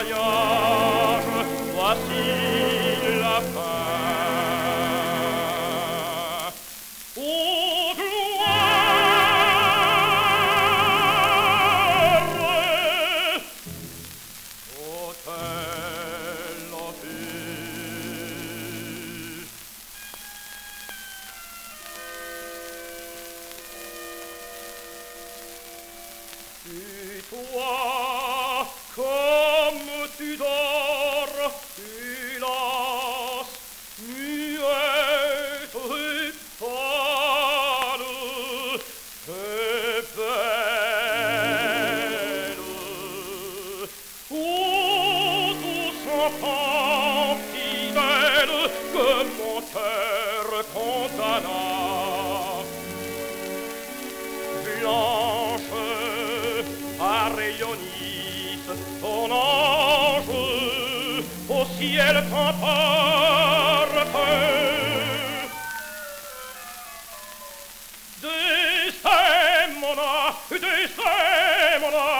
voyage, voici la fin. Oh, gloire! Oh, telle office! Tu, toi, cœur condamna. Blanche, Arélionis, ton ange au ciel t'emporte. Desaimona, desaimona,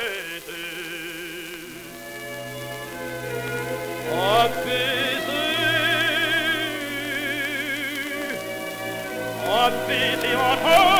Abiti, abiti, abiti,